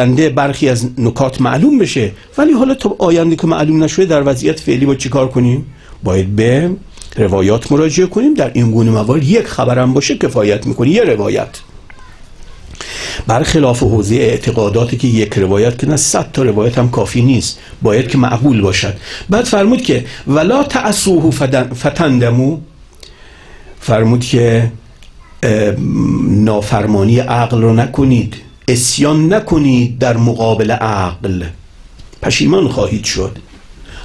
آینده برخی از نکات معلوم بشه. ولی حالا تا آینده که معلوم نشده در وضعیت فعلی با چیکار کنیم؟ باید به روایات مراجعه کنیم. در این گونه موارد یک خبرم باشه کفایت می‌کنه یه روایت. برخلاف حوزه اعتقاداتی که یک روایت که نه صد تا روایت هم کافی نیست باید که معقول باشد. بعد فرمود که ولا تعصوه فتندمو. فرمود که نافرمانی عقل رو نکنید. اسیان نکنید در مقابل عقل. پشیمان خواهید شد.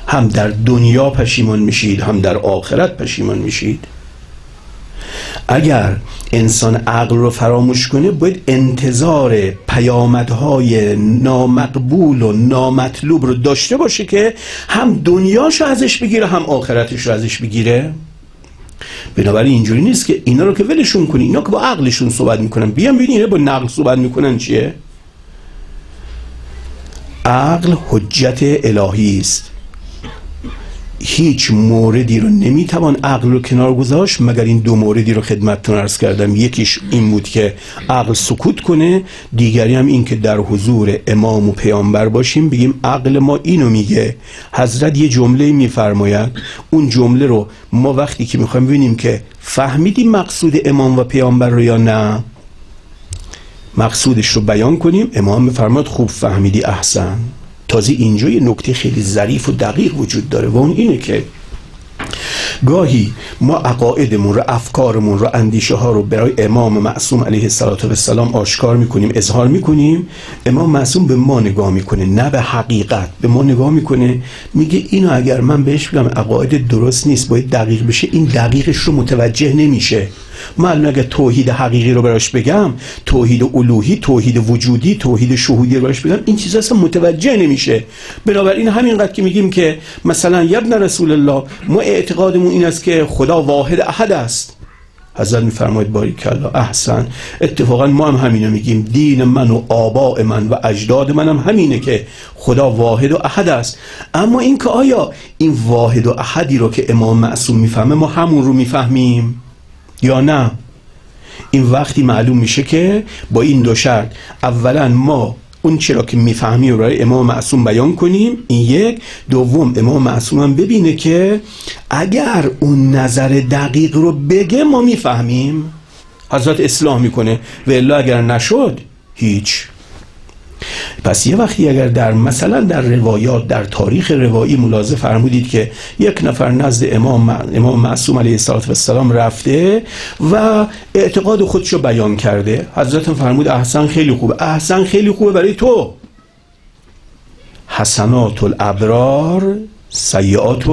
هم در دنیا پشیمان میشید هم در آخرت پشیمان میشید. اگر انسان عقل رو فراموش کنه باید انتظار پیامدهای نامقبول و نامطلوب رو داشته باشه که هم دنیاشو ازش بگیره هم آخرتش رو ازش بگیره. بنابراین اینجوری نیست که اینا رو که ولشون کنی اینا که با عقلشون صحبت می‌کنن. بیان ببین اینا با نقل صحبت می‌کنن چیه؟ عقل حجت الهی است. هیچ موردی رو نمی‌توان عقل رو کنار گذاشت مگر این دو موردی رو خدمتتون عرض کردم. یکیش این بود که عقل سکوت کنه دیگری هم این که در حضور امام و پیامبر باشیم بگیم عقل ما اینو میگه. حضرت یه جمله میفرماید. اون جمله رو ما وقتی که می‌خوایم ببینیم که فهمیدیم مقصود امام و پیامبر رو یا نه مقصودش رو بیان کنیم امام میفرماد خوب فهمیدی احسن. تازه اینجا یه نکته خیلی ظریف و دقیق وجود داره. و اون اینه که گاهی ما عقایدمون رو افکارمون رو اندیشه ها رو برای امام معصوم علیه السلام آشکار می‌کنیم اظهار می‌کنیم. امام معصوم به ما نگاه می‌کنه نه به حقیقت. به ما نگاه می‌کنه میگه اینو اگر من بهش بگم عقاید درست نیست باید دقیق بشه. این دقیقش رو متوجه نمیشه. من اگه توحید حقیقی رو براش بگم توحید الوهی توحید وجودی توحید شهودی رو براش بگم این چیزا اصلا متوجه نمیشه. بنابراین همینقدر که میگیم که مثلا یبن رسول الله ما اعتقادمون این است که خدا واحد احد است. حضرت میفرماید باریک الله احسن. اتفاقا ما هم همینو میگیم. دین من و آباء من و اجداد من هم همینه که خدا واحد و احد است. اما این که آیا این واحد و احدی رو که امام معصوم می‌فهمه ما همون رو می‌فهمیم؟ یا نه. این وقتی معلوم میشه که با این دو شرط اولا ما اون چرا که می‌فهمیم رو برای امام معصوم بیان کنیم این یک. دوم امام معصوم هم ببینه که اگر اون نظر دقیق رو بگه ما می‌فهمیم. حضرت اصلاح می‌کنه. و الا اگر نشد هیچ. پس یه وقتی اگر در مثلا در روایات در تاریخ روایی ملاحظه فرمودید که یک نفر نزد امام امام معصوم علیه السلام رفته و اعتقاد خودش رو بیان کرده حضرت فرمود احسن خیلی خوبه. احسن خیلی خوبه برای تو. حسنات الابرار سیئات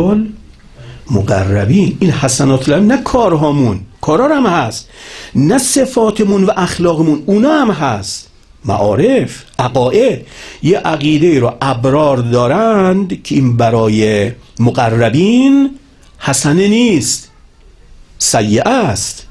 المقربین این حسنات نه کارهامون کارا هم هست. نه صفاتمون و اخلاقمون اونا هم هست. معارف عقاید. یه عقیده رو ابرار دارند که این برای مقربین حسنه نیست سیعه است.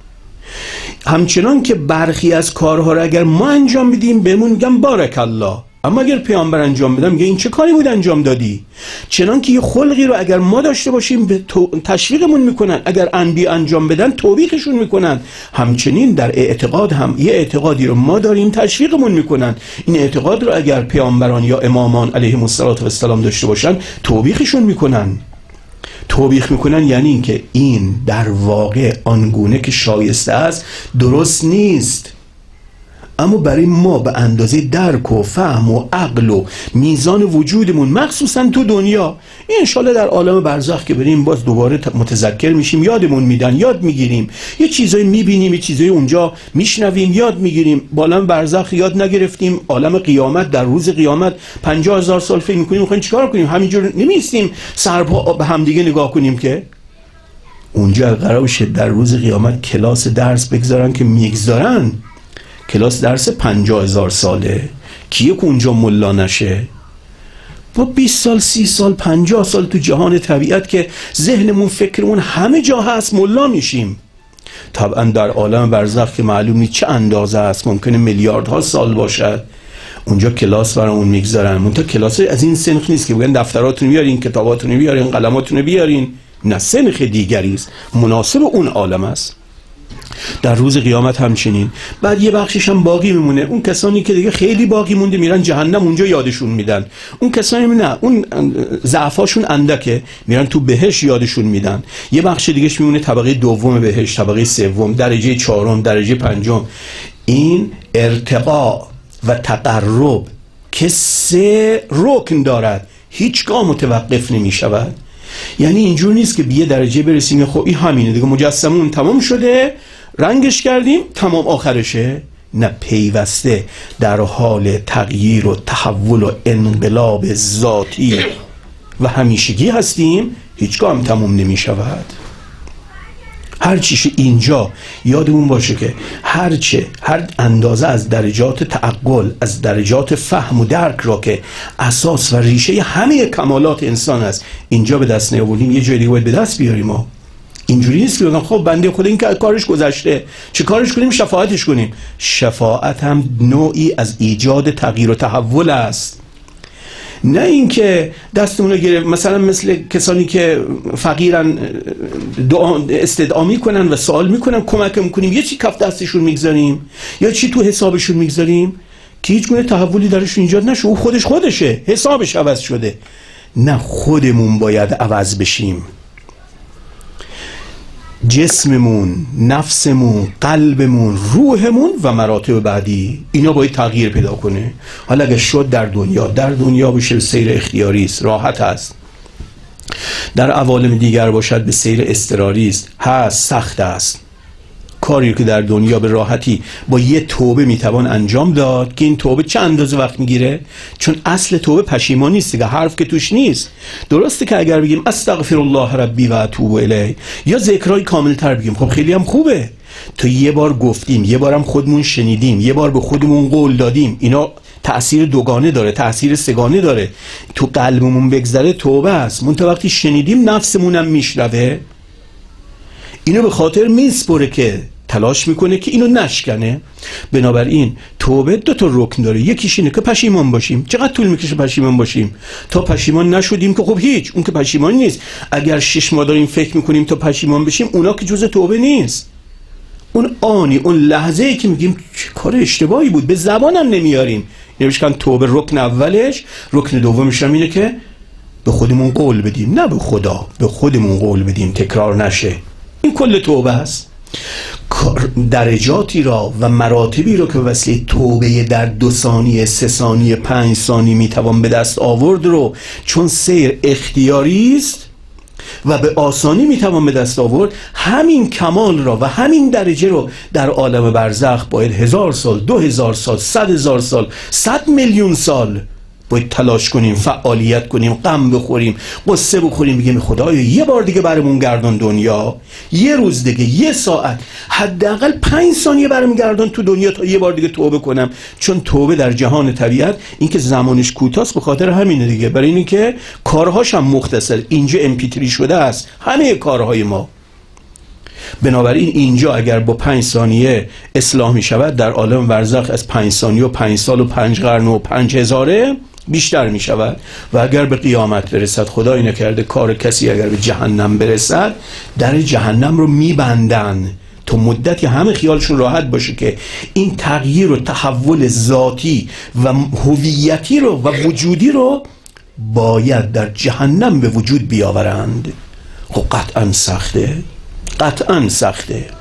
همچنان که برخی از کارها رو اگر ما انجام بدیم بهمون میگن بارک الله. اما اگر پیامبر انجام بدم میگه این چه کاری بود انجام دادی؟ چنان که یه خلقی رو اگر ما داشته باشیم به تشویقمون می‌کنن. اگر انبی انجام بدن توبیخشون می‌کنن. همچنین در اعتقاد هم یه اعتقادی رو ما داریم تشویقمون می‌کنن. این اعتقاد رو اگر پیامبران یا امامان علیهم السلام داشته باشن توبیخشون می‌کنن. توبیخ می‌کنن یعنی اینکه این در واقع آنگونه که شایسته است درست نیست. اما برای ما به اندازه درک و فهم و عقل و میزان وجودمون مخصوصا تو دنیا انشالله در عالم برزخ که بریم باز دوباره متذکر میشیم یادمون میدن یاد می‌گیریم. یه چیزایی می‌بینیم یه چیزایی اونجا میشنویم یاد می‌گیریم. با عالم برزخ یاد نگرفتیم. عالم قیامت در روز قیامت پنجاه هزار سال فکر می‌کنیم می‌خوایم چیکار کنیم؟ همینجور نمیستیم سرپا به همدیگه نگاه کنیم که اونجا قرار در روز قیامت کلاس درس بگذارن که می‌گذارن. کلاس درس پنجاه هزار ساله. کیه که اونجا ملا نشه؟ با 20 سال سی سال پنجاه سال تو جهان طبیعت که ذهنمون فکرمون همه جا هست ملا میشیم. طبعا در عالم برزخ که معلوم نیست چه اندازه است ممکنه میلیاردها سال باشد. اونجا کلاس برای اون می‌گذارن منتها کلاس از این سنخ نیست که بگن دفتراتون بیارین کتاباتون بیارین قلماتون بیارین. نه سنخ دیگری است. مناسب اون عالم است. در روز قیامت همچنین. بعد یه بخشش هم باقی میمونه. اون کسانی که دیگه خیلی باقی مونده میرن جهنم اونجا یادشون میدن. اون کسانی نه اون ضعفاشون اندکه میرن تو بهش یادشون میدن. یه بخش دیگهش میمونه طبقه دوم بهش طبقه سوم درجه چهارم درجه پنجم. این ارتقا و تقرب که سه رکن دارد. هیچگاه متوقف نمی شود یعنی اینجور نیست که بیه درجه برسیم. خب این همینه دیگه. مجسمون تمام شده. رنگش کردیم تمام آخرشه نه پیوسته در حال تغییر و تحول و انقلاب ذاتی. و همیشگی هستیم هیچگاه هم تموم نمی شود هر چیش اینجا یادمون باشه که هرچه هر اندازه از درجات تعقل از درجات فهم و درک را که اساس و ریشه همه کمالات انسان است اینجا به دست نیاوردیم یه جای دیگه باید به دست بیاریم اینجوری نیست که بگم خب بنده خود این کارش گذشته. چه کارش کنیم؟ شفاعتش کنیم. شفاعت هم نوعی از ایجاد تغییر و تحول است. نه اینکه دستمون رو گرفت. مثلا مثل کسانی که فقیرن استدعا می‌کنن و سوال می‌کنن کمک می‌کنیم. یه چی کف دستشون می‌گذاریم؟ یا چی تو حسابشون می‌گذاریم؟ که هیچ گونه تحولی درشون ایجاد نشه. او خودش خودشه. حسابش عوض شده. نه خودمون باید عوض بشیم. جسممون نفسمون قلبمون روحمون و مراتب بعدی اینا باید تغییر پیدا کنه. حالا اگه شد در دنیا در دنیا بشه سیر اختیاری است راحت است. در عوالم دیگر باشد به سیر استراری است. هست سخت است. کاری که در دنیا به راحتی با یه توبه می‌توان انجام داد که این توبه چند اندازه وقت می‌گیره؟ چون اصل توبه پشیمانی نیست دیگه حرف که توش نیست. درسته که اگر بگیم استغفر الله ربی و اتوب الی یا ذکرای کاملتر بگیم. خب خیلی هم خوبه. تو یه بار گفتیم یه بارم خودمون شنیدیم یه بار به خودمون قول دادیم. اینا تأثیر دوگانه داره تأثیر سگانه داره. تو قلبمون بگذره توبه است. من وقتی شنیدیم نفسمونم میشنوه. اینو به خاطر میسپره که تلاش می‌کنه که اینو نشکنه. بنابراین توبه دو تا رکن داره. یکیش اینه که پشیمان باشیم. چقدر طول می‌کشه پشیمان باشیم؟ تا پشیمان نشدیم که خب هیچ اون که پشیمان نیست. اگر شش ماه داریم فکر می‌کنیم تا پشیمان بشیم اونا که جز توبه نیست. اون آنی اون لحظه ای که میگیم کار اشتباهی بود به زبانم نمیاریم. نمیشکن توبه رکن اولش رکن دومش هم اینه که به خودمون قول بدیم. نه به خدا به خودمون قول بدیم. تکرار نشه. این کل توبه است. درجاتی را و مراتبی را که وسیله توبه در دو ثانیه سه ثانیه پنج ثانیه می‌توان به دست آورد رو چون سیر اختیاری است و به آسانی می‌توان به دست آورد همین کمال را و همین درجه رو در عالم برزخ باید هزار سال دو هزار سال صد هزار سال صد میلیون سال باید تلاش کنیم فعالیت کنیم غم بخوریم قصه بخوریم. بگیم خدایا یه بار دیگه برمون گردان دنیا؟ یه روز دیگه یه ساعت. حداقل پنج ثانیه برم گردان تو دنیا تا یه بار دیگه توبه کنم. چون توبه در جهان طبیعت اینکه زمانش کوتاست به خاطر همینه دیگه. برای اینکه کارهاش هم مختصر. اینجا امپیتری شده است. همه کارهای ما. بنابراین اینجا اگر با پنج ثانیه اصلاح می شود در عالم ورزخ از پنج ثانیه و پنج سال و پنج قرن و پنج هزاره بیشتر می شود و اگر به قیامت برسد خدای نکرده کار کسی اگر به جهنم برسد در جهنم رو میبندن. تا مدتی همه خیالشون راحت باشه که این تغییر و تحول ذاتی و هویتی رو و وجودی رو باید در جهنم به وجود بیاورند. خب قطعا سخته. قطعا سخته.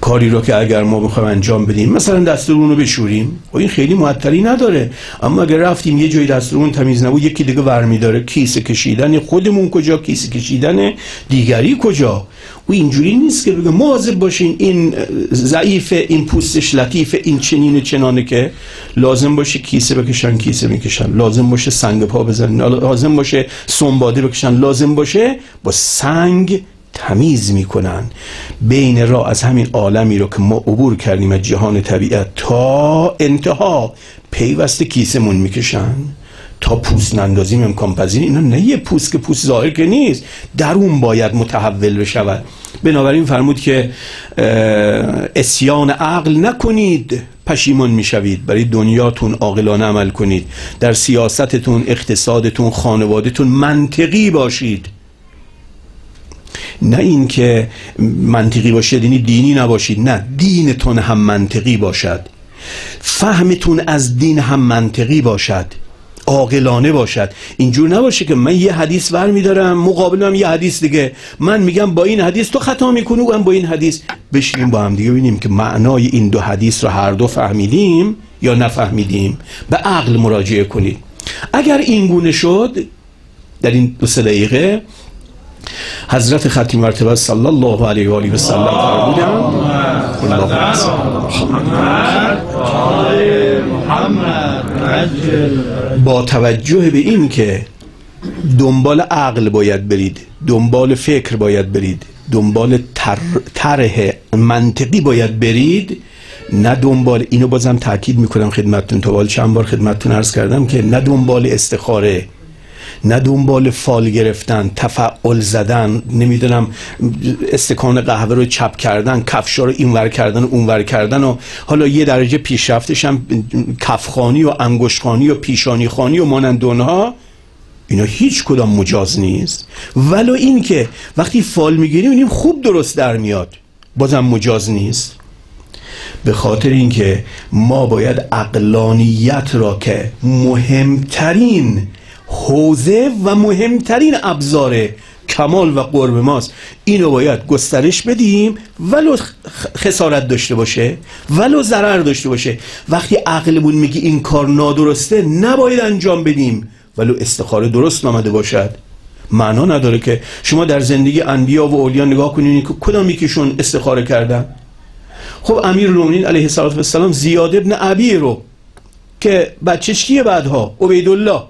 کاری رو که اگر ما بخوایم انجام بدیم مثلا دستمون رو بشوریم. و این خیلی معطلی نداره. اما اگر رفتیم یه جایی دستمون تمیز نبود یکی دیگه ورمی داره کیسه کشیدن خودمون کجا؟ کیسه کشیدن دیگری کجا؟ و اینجوری نیست که بگه مواظب باشین این ضعیف این پوستش لطیف این چنین چنانه که لازم باشه کیسه بکشن کیسه می‌کشن. لازم باشه سنگ پا بزنن. لازم باشه سنباده بکشن. لازم باشه با سنگ تمیز می‌کنن. بین را از همین عالمی رو که ما عبور کردیم از جهان طبیعت تا انتها پیوست کیسمون می‌کشن. تا پوست نندازیم امکان پذیر. اینا نه یه پوست که پوست ظاهر که نیست. درون باید متحول بشود. بنابراین فرمود که اسیان عقل نکنید پشیمان می‌شوید. برای دنیاتون عاقلانه عمل کنید. در سیاستتون اقتصادتون خانوادتون منطقی باشید. نه اینکه منطقی باشید یعنی دینی نباشید نه. دینتون هم منطقی باشد. فهمتون از دین هم منطقی باشد. عاقلانه باشد. اینجور نباشه که من یه حدیث ور میدارم مقابلم یه حدیث دیگه. من میگم با این حدیث تو خطا می‌کنی و با این حدیث. بشینیم با هم دیگه ببینیم که معنای این دو حدیث رو هر دو فهمیدیم یا نفهمیدیم. به عقل مراجعه کنید. اگر این گونه شد در این دو سه دقیقه حضرت ختم مرتبه صلی الله علیه و آله و سلم با توجه به این که دنبال عقل باید برید دنبال فکر باید برید دنبال طرح منطقی باید برید نه دنبال اینو بازم تاکید می‌کنم خدمتتون تا چند بار خدمتتون عرض کردم که نه دنبال استخاره نه دنبال فال گرفتن تفعل زدن نمی‌دونم استکان قهوه رو چپ کردن کفشا رو اینور کردن و اونور کردن و حالا یه درجه پیشرفتش هم کفخانی و انگشخانی و پیشانی خانی و مانند اونها اینا هیچ کدام مجاز نیست. ولو این که وقتی فال می‌گیریم اینیم خوب درست در میاد. بازم مجاز نیست. به خاطر اینکه ما باید اقلانیت را که مهمترین حوزه و مهمترین ابزار کمال و قرب ماست. اینو باید گسترش بدیم ولو خسارت داشته باشه ولو ضرر داشته باشه. وقتی عقلمون میگی این کار نادرسته نباید انجام بدیم. ولو استخاره درست نامده باشد. معنا نداره که شما در زندگی انبیا و اولیا نگاه کنید که کدام یکیشون استخاره کردن. خب امیر المؤمنین علیه السلام زیاد ابن عبی رو که بچهش کیه بعدها؟ عبیدالله.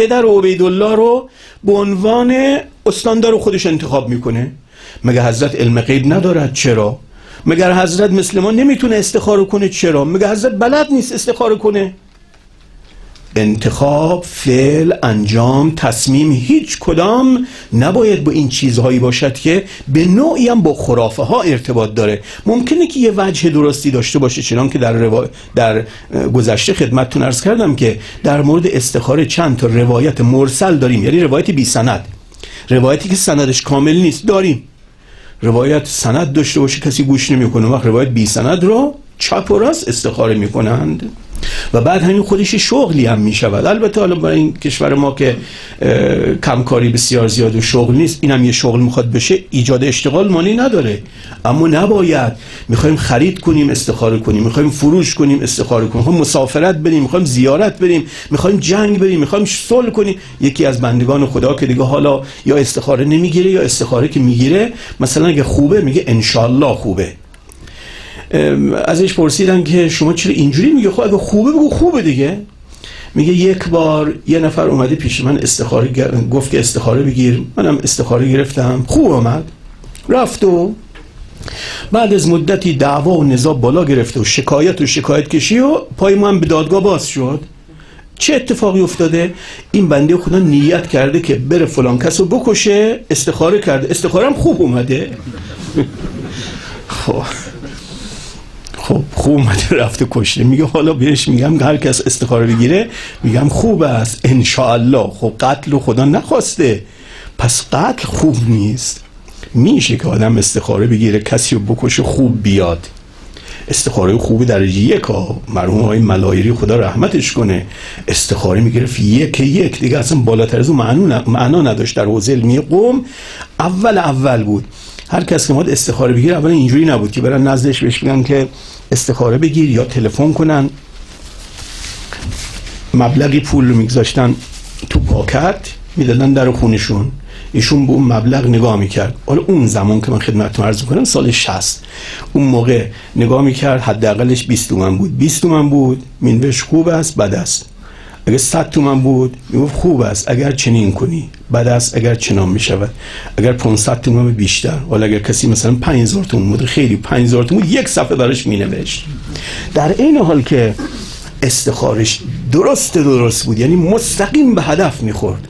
پدر عبیدالله رو به عنوان استاندار خودش انتخاب می‌کنه. مگه حضرت علم غیب ندارد؟ چرا؟ مگر حضرت مثل ما نمی‌تونه استخاره کنه؟ چرا؟ مگه حضرت بلد نیست استخاره کنه؟ انتخاب فعل انجام تصمیم هیچ کدام نباید با این چیزهایی باشد که به نوعی هم با خرافه ها ارتباط داره. ممکنه که یه وجه درستی داشته باشه چنان که در, روا... در گذشته خدمتتون ارز کردم که در مورد استخاره چند تا روایت مرسل داریم. یعنی روایت بی سند. روایتی که سندش کامل نیست داریم. روایت سند داشته باشه کسی گوش نمی‌کنه. وقت روایت بی سند رو چپ و راست استخاره می‌کنند. و بعد همین خودش شغلی هم می شود البته حالا برای این کشور ما که کمکاری بسیار زیاد و شغل نیست این هم یه شغل می‌خواد بشه ایجاد اشتغال مانی نداره. اما نباید. می‌خوایم خرید کنیم استخاره کنیم. می‌خوایم فروش کنیم استخاره کنیم. می‌خوایم مسافرت بریم می‌خوایم زیارت بریم. می‌خوایم جنگ بریم می‌خوایم صلح کنیم. یکی از بندگان خدا که دیگه حالا یا استخاره نمی‌گیره یا استخاره که می‌گیره مثلا اگه خوبه میگه انشالله خوبه. ازش پرسیدن که شما چرا اینجوری میگه؟ خب اگه خوبه بگو خوبه دیگه. میگه یک بار یه نفر اومده پیش من استخاره گفت که استخاره بگیر. منم استخاره گرفتم. خوب آمد. رفت و بعد از مدتی دعوا و نزاع بالا گرفته و شکایت و شکایت کشی و پای من به دادگاه باز شد. چه اتفاقی افتاده؟ این بنده خدا نیت کرده که بره فلان کس رو بکشه استخاره کرده. استخاره هم خوب اومده. خب. خب خوب اومده رفته کشته. میگه حالا بهش میگم هر کس استخاره بگیره میگم خوب است. انشاءالله. خب قتل خدا نخواسته. پس قتل خوب نیست. میشه که آدم استخاره بگیره کسی رو بکشه خوب بیاد. استخاره خوب درجه یک ها. مرحوم های ملایری خدا رحمتش کنه. استخاره می‌گرفت یک یک. دیگه اصلا بالاتر از اون معنا نداشت. در حوزه علمی قوم اول اول بود. هر کس که ماد استخاره بگیر اول اینجوری نبود که برن نزدش بهش بگن که استخاره بگیر یا تلفن کنن. مبلغی پول رو میگذاشتن تو پاکت می‌دادن در خونشون. ایشون به اون مبلغ نگاه می‌کرد. حالا اون زمان که من خدمتتون عرض می‌کنم سال 60 اون موقع نگاه می‌کرد حداقلش 20 تومن بود. 20 تومن بود مینوش خوب است بد است. اگر 100 تومن بود می‌گفت خوب است اگر چنین کنی. بد است اگر چنان می‌شود. اگر 500 تومن بیشتر. ولی اگر کسی مثلا 5000 تومن بود خیلی 5000 تومن یک صفحه براش مینوشت. در این حال که استخارش درست درست بود یعنی مستقیم به هدف می‌خورد.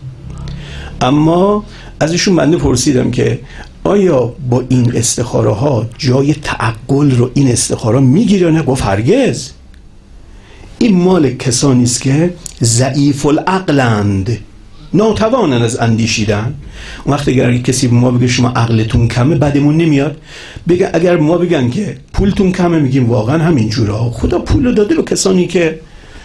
اما ازشون بنده پرسیدم که آیا با این استخاره ها جای تعقل رو این استخاره می‌گیره نه؟ گفت هرگز. این مال کسانی است که ضعیف العقلند ناتوانن از اندیشیدن. اون وقت اگر کسی ما بگه شما عقلتون کمه بعدمون نمیاد. بگه اگر ما بگن که پولتون کمه میگیم واقعا همین جورا. خدا پول داده رو کسانی که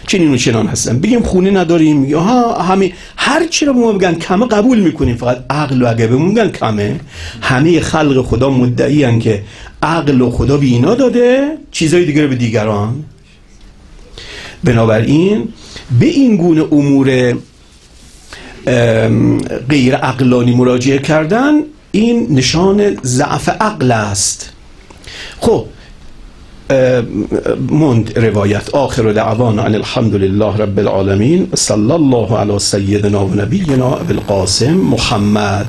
چنین و چنان هستن. بگیم خونه نداریم. یا ها همین هر چی رو ما بگن کمه قبول می‌کنیم. فقط عقل و اگه بهمون بگن کمه. همه خلق خدا مدعی که عقل و خدا به اینا داده چیزای دیگر به دیگران. بنابراین به این گونه امور غیر عقلانی مراجعه کردن این نشان ضعف عقل است. خب مند روایت. آخر دعوانا ان الحمد لله رب العالمین صلی الله علی سیدنا و نبینا ابو القاسم محمد.